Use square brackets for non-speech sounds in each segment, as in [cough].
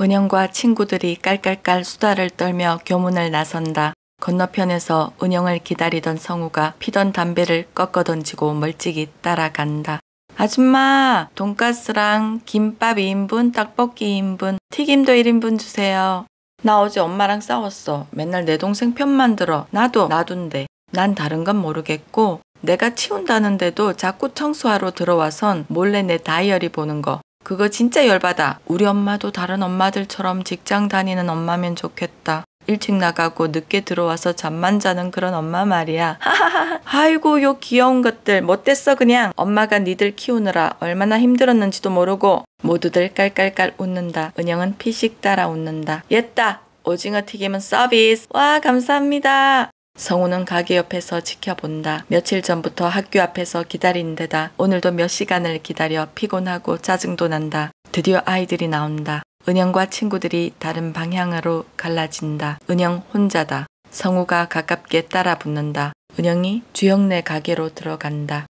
은영과 친구들이 깔깔깔 수다를 떨며 교문을 나선다. 건너편에서 은영을 기다리던 성우가 피던 담배를 꺾어 던지고 멀찍이 따라간다. 아줌마, 돈가스랑 김밥 2인분, 떡볶이 2인분, 튀김도 1인분 주세요. 나 어제 엄마랑 싸웠어. 맨날 내 동생 편만 들어. 나도 놔둔대. 난 다른 건 모르겠고 내가 치운다는데도 자꾸 청소하러 들어와선 몰래 내 다이어리 보는 거. 그거 진짜 열받아. 우리 엄마도 다른 엄마들처럼 직장 다니는 엄마면 좋겠다. 일찍 나가고 늦게 들어와서 잠만 자는 그런 엄마 말이야. 하하하. [laughs] 아이고 요 귀여운 것들 못됐어 그냥. 엄마가 니들 키우느라 얼마나 힘들었는지도 모르고 모두들 깔깔깔 웃는다. 은영은 피식 따라 웃는다. 옛다. 오징어 튀김은 서비스. 와 감사합니다. 성우는 가게 옆에서 지켜본다. 며칠 전부터 학교 앞에서 기다린 데다 오늘도 몇 시간을 기다려 피곤하고 짜증도 난다. 드디어 아이들이 나온다. 은영과 친구들이 다른 방향으로 갈라진다. 은영 혼자다. 성우가 가깝게 따라 붙는다. 은영이 주영네 가게로 들어간다.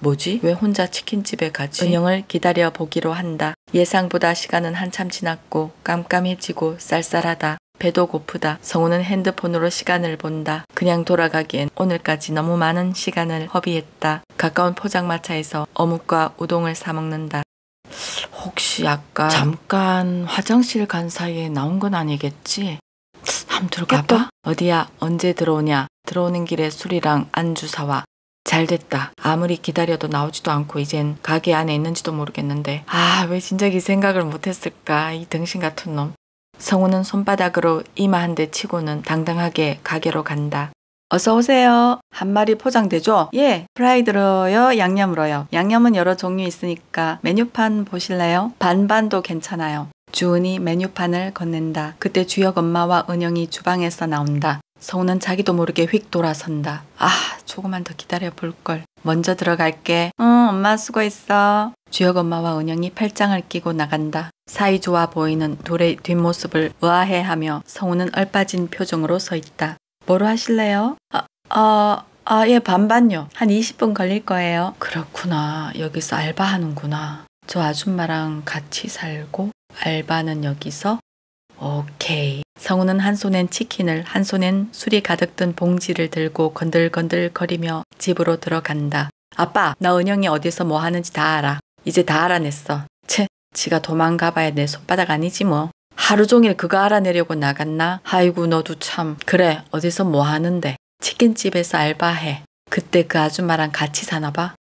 뭐지? 왜 혼자 치킨집에 가지? 은영을 기다려 보기로 한다. 예상보다 시간은 한참 지났고 깜깜해지고 쌀쌀하다. 배도 고프다. 성우는 핸드폰으로 시간을 본다. 그냥 돌아가기엔 오늘까지 너무 많은 시간을 허비했다. 가까운 포장마차에서 어묵과 우동을 사 먹는다. 혹시 아까 잠깐 화장실 간 사이에 나온 건 아니겠지? 함 들어가봐. 어디야? 언제 들어오냐? 들어오는 길에 술이랑 안주 사와. 잘 됐다. 아무리 기다려도 나오지도 않고 이젠 가게 안에 있는지도 모르겠는데. 아, 왜 진작 이 생각을 못했을까? 이 등신 같은 놈. 성우는 손바닥으로 이마 한 대 치고는 당당하게 가게로 간다. 어서 오세요. 한 마리 포장되죠? 예, 프라이드로요, 양념으로요. 양념은 여러 종류 있으니까 메뉴판 보실래요? 반반도 괜찮아요. 주은이 메뉴판을 건넨다. 그때 주혁 엄마와 은영이 주방에서 나온다. 성우는 자기도 모르게 휙 돌아선다. 아, 조금만 더 기다려 볼 걸. 먼저 들어갈게. 응, 엄마 수고했어. 주혁 엄마와 은영이 팔짱을 끼고 나간다. 사이 좋아 보이는 둘의 뒷모습을 의아해하며 성우는 얼빠진 표정으로 서 있다. 뭐로 하실래요? 아, 아, 아, 예, 반반요. 한 20분 걸릴 거예요. 그렇구나. 여기서 알바하는구나. 저 아줌마랑 같이 살고 알바는 여기서? 오케이. 성우는 한 손엔 치킨을, 한 손엔 술이 가득 든 봉지를 들고 건들건들 거리며 집으로 들어간다. 아빠, 나 은영이 어디서 뭐 하는지 다 알아. 이제 다 알아냈어. 채, 지가 도망가 봐야 내 손바닥 아니지 뭐. 하루 종일 그거 알아내려고 나갔나? 아이고 너도 참. 그래, 어디서 뭐 하는데. 치킨집에서 알바해. 그때 그 아줌마랑 같이 사나봐.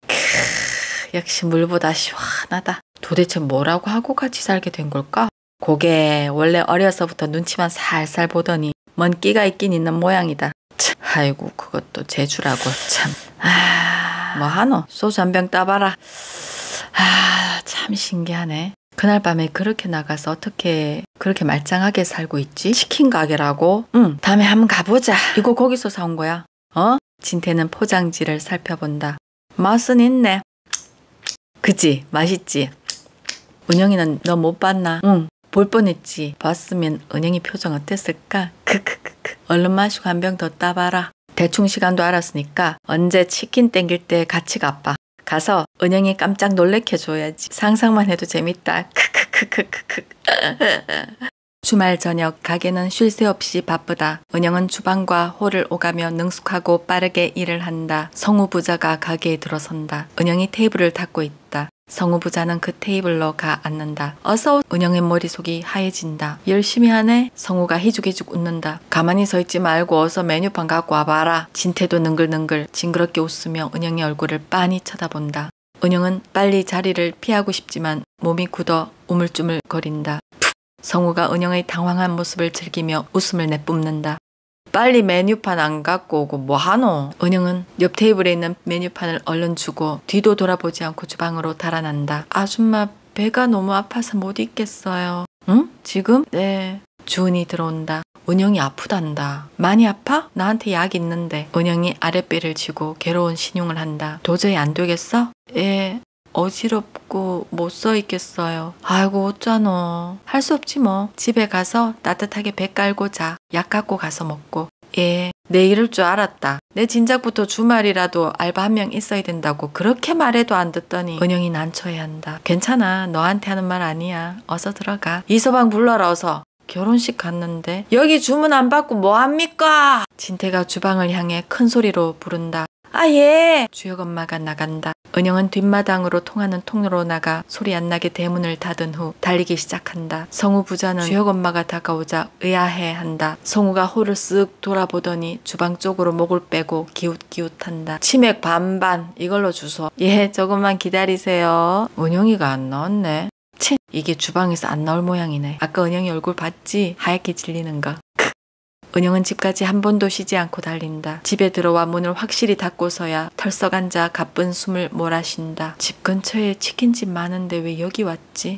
역시 물보다 시원하다. 도대체 뭐라고 하고 같이 살게 된 걸까? 고개 원래 어려서부터 눈치만 살살 보더니 먼 끼가 있긴 있는 모양이다. 참, 아이고 그것도 재주라고 참. 아, 뭐 하노? 소주 한 병 따봐라. 아, 참 신기하네. 그날 밤에 그렇게 나가서 어떻게 그렇게 말짱하게 살고 있지? 치킨 가게라고? 응, 다음에 한번 가보자. 이거 거기서 사온 거야. 어? 진태는 포장지를 살펴본다. 맛은 있네. 그지? 맛있지? 은영이는 너 못 봤나? 응, 볼 뻔했지. 봤으면 은영이 표정 어땠을까? 크크크크. 얼른 마시고 한 병 더 따봐라. 대충 시간도 알았으니까 언제 치킨 땡길 때 같이 가봐. 가서 은영이 깜짝 놀래켜줘야지. 상상만 해도 재밌다. 크크크크크크. [laughs] 주말 저녁 가게는 쉴 새 없이 바쁘다. 은영은 주방과 홀을 오가며 능숙하고 빠르게 일을 한다. 성우 부자가 가게에 들어선다. 은영이 테이블을 닦고 있다. 성우 부자는 그 테이블로 가 앉는다. 어서 은영의 머릿속이 하얘진다. 열심히 하네. 성우가 희죽희죽 웃는다. 가만히 서 있지 말고 어서 메뉴판 갖고 와봐라. 진태도 능글능글 징그럽게 웃으며 은영의 얼굴을 빤히 쳐다본다. 은영은 빨리 자리를 피하고 싶지만 몸이 굳어 우물쭈물 거린다. 성우가 은영의 당황한 모습을 즐기며 웃음을 내뿜는다. 빨리 메뉴판 안 갖고 오고 뭐 하노? 은영은 옆 테이블에 있는 메뉴판을 얼른 주고 뒤도 돌아보지 않고 주방으로 달아난다. 아줌마 배가 너무 아파서 못 있겠어요. 응? 지금? 네. 주은이 들어온다. 은영이 아프단다. 많이 아파? 나한테 약 있는데. 은영이 아랫배를 쥐고 괴로운 신용을 한다. 도저히 안 되겠어? 예. 어지럽고 못서 있겠어요. 아이고 어쩌노. 할 수 없지 뭐. 집에 가서 따뜻하게 배 깔고 자. 약 갖고 가서 먹고. 예, 내 이럴 줄 알았다. 내 진작부터 주말이라도 알바 한 명 있어야 된다고 그렇게 말해도 안 듣더니 은영이 난처해 한다. 괜찮아. 너한테 하는 말 아니야. 어서 들어가. 이서방 불러라 어서. 결혼식 갔는데 여기 주문 안 받고 뭐 합니까? 진태가 주방을 향해 큰 소리로 부른다. 아 예. 주혁 엄마가 나간다. 은영은 뒷마당으로 통하는 통로로 나가 소리 안 나게 대문을 닫은 후 달리기 시작한다. 성우 부자는 주혁 엄마가 다가오자 의아해 한다. 성우가 홀을 쓱 돌아보더니 주방 쪽으로 목을 빼고 기웃기웃한다. 치맥 반반 이걸로 주소. 예, 조금만 기다리세요. 은영이가 안 나왔네. 치, 이게 주방에서 안 나올 모양이네. 아까 은영이 얼굴 봤지? 하얗게 질리는 거. 은영은 집까지 한 번도 쉬지 않고 달린다. 집에 들어와 문을 확실히 닫고서야 털썩 앉아 가쁜 숨을 몰아쉰다. 집 근처에 치킨집 많은데 왜 여기 왔지?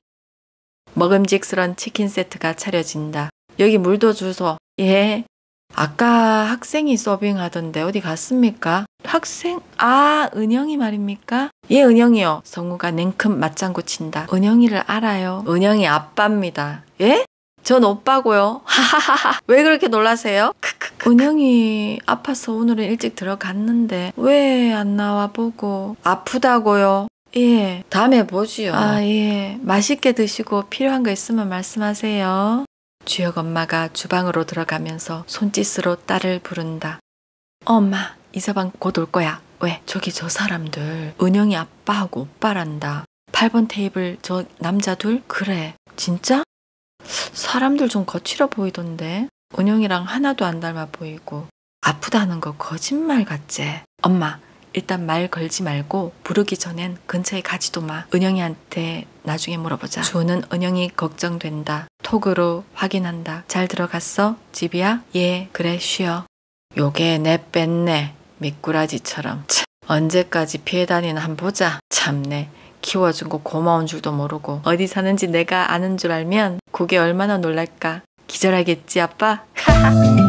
먹음직스런 치킨 세트가 차려진다. 여기 물도 주소. 예. 아까 학생이 서빙하던데 어디 갔습니까? 학생? 아, 은영이 말입니까? 예, 은영이요. 성우가 냉큼 맞장구 친다. 은영이를 알아요. 은영이 아빠입니다. 예? 전 오빠고요. 하하하하. [laughs] 왜 그렇게 놀라세요? 크크크. 은영이 아파서 오늘은 일찍 들어갔는데 왜 안 나와 보고 아프다고요? 예. 다음에 보지요. 아, 예. 맛있게 드시고 필요한 거 있으면 말씀하세요. 주혁 엄마가 주방으로 들어가면서 손짓으로 딸을 부른다. 엄마, 이서방 곧 올 거야. 왜? 저기 저 사람들 은영이 아빠하고 오빠란다. 8번 테이블 저 남자 둘? 그래. 진짜? 사람들 좀 거칠어 보이던데 은영이랑 하나도 안 닮아 보이고 아프다는 거 거짓말 같지? 엄마 일단 말 걸지 말고 부르기 전엔 근처에 가지도 마. 은영이한테 나중에 물어보자. 주호는 은영이 걱정된다. 톡으로 확인한다. 잘 들어갔어? 집이야? 예, 그래, 쉬어. 요게 내 뺐네. 미꾸라지처럼. 참, 언제까지 피해 다니나 한 보자. 참네. 키워준 거 고마운 줄도 모르고 어디 사는지 내가 아는 줄 알면 그게 얼마나 놀랄까. 기절하겠지, 아빠? [laughs]